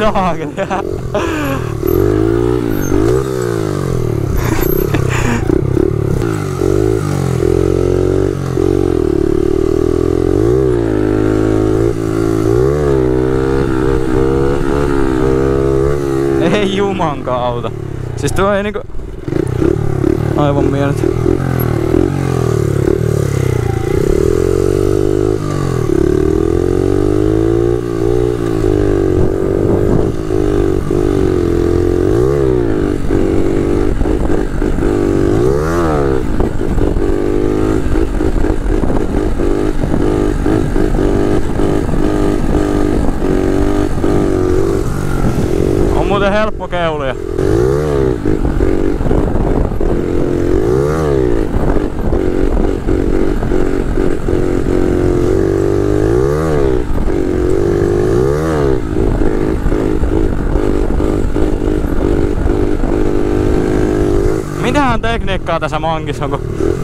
saakeli. Ei juman kautta. Siis tuo ei niinku... Aivan mielet. Muuten helppo keulia. Mitähän tekniikkaa tässä mankissa on, kun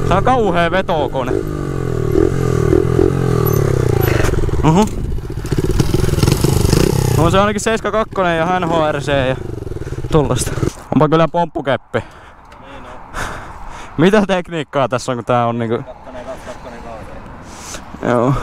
se on kauhea vetokone. Uhu. No se on ainakin 72 ja NHRC ja tollasta. Onpa kyllä pomppukeppi. Niin on. Mitä tekniikkaa tässä on, kun tää on niinku... Kakkonen, kakkonen, kakkonen. Joo.